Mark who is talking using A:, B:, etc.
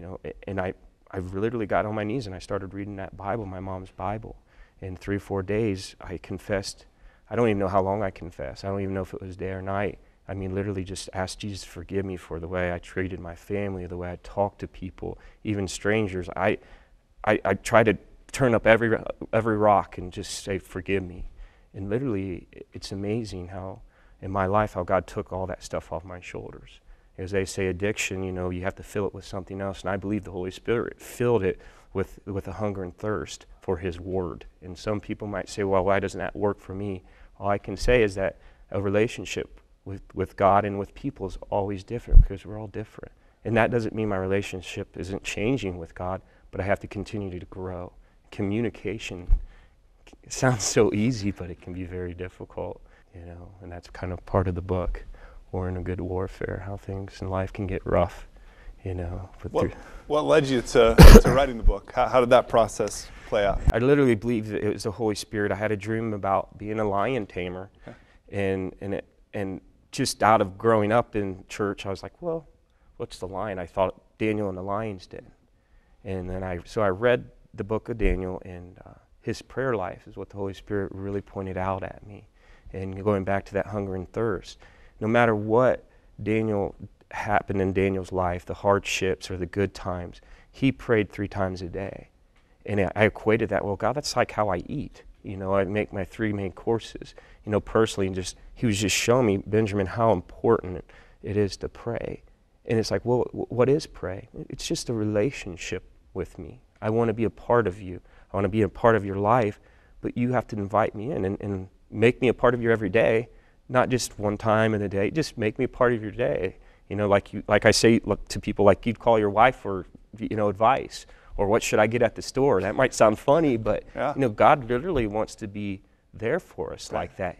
A: you know, and I, I literally got on my knees and I started reading that Bible, my mom's Bible. In three or four days, I confessed. I don't even know how long I confessed. I don't even know if it was day or night. I mean, literally just asked Jesus to forgive me for the way I treated my family, the way I talked to people, even strangers. I, I, I try to turn up every, every rock and just say, forgive me. And literally, it's amazing how, in my life, how God took all that stuff off my shoulders. As they say, addiction, you know, you have to fill it with something else. And I believe the Holy Spirit filled it with, with a hunger and thirst for His Word. And some people might say, well, why doesn't that work for me? All I can say is that a relationship with, with God and with people is always different because we're all different. And that doesn't mean my relationship isn't changing with God, but I have to continue to grow. Communication sounds so easy, but it can be very difficult, you know, and that's kind of part of the book. War in a good warfare, how things in life can get rough, you know.
B: What, what led you to, to writing the book? How, how did that process play out?
A: I literally believe that it was the Holy Spirit. I had a dream about being a lion tamer, okay. and and it, and just out of growing up in church, I was like, well, what's the lion? I thought Daniel and the lion's did, And then I, so I read the book of Daniel, and uh, his prayer life is what the Holy Spirit really pointed out at me. And going back to that hunger and thirst, no matter what Daniel happened in Daniel's life, the hardships or the good times, he prayed three times a day. And I equated that, well, God, that's like how I eat. You know, I make my three main courses. You know, personally, and just he was just showing me, Benjamin, how important it is to pray. And it's like, well, what is pray? It's just a relationship with me. I want to be a part of you. I want to be a part of your life, but you have to invite me in and, and make me a part of your every day, not just one time in a day. Just make me a part of your day. You know, like you, like I say look, to people, like you'd call your wife for, you know, advice or what should I get at the store. That might sound funny, but yeah. you know, God literally wants to be there for us right. like that.